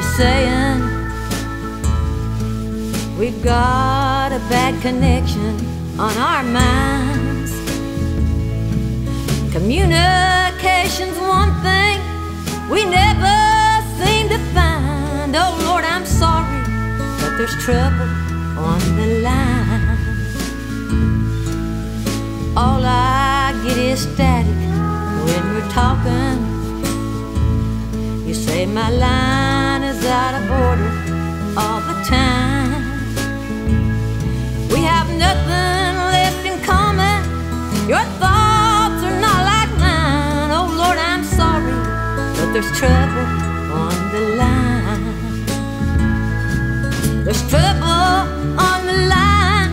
you're saying we've got a bad connection on our minds. Communication's one thing we never seem to find. Oh Lord, I'm sorry, but there's trouble on the line. All I get is static when we're talking. You say my line is out of order all the time. We have nothing left in common. Your thoughts are not like mine. Oh Lord, I'm sorry, but there's trouble on the line. There's trouble on the line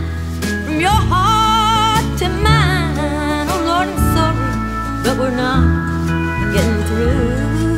from your heart to mine. Oh Lord, I'm sorry, but we're not getting through.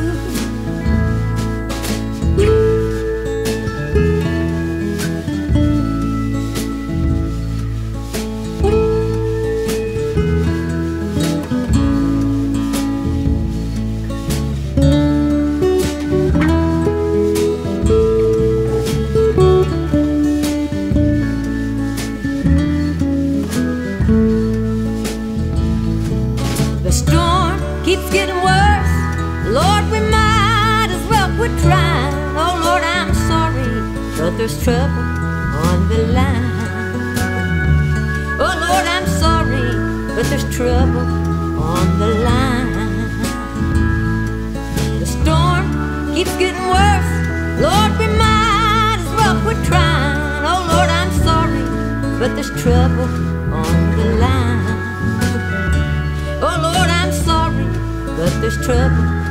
Worse. Lord, we might as well quit trying. Oh Lord, I'm sorry, but there's trouble on the line. Oh Lord, I'm sorry, but there's trouble on the line. The storm keeps getting worse. Lord, we might as well quit trying. Oh Lord, I'm sorry, but there's trouble on the line. Thank you.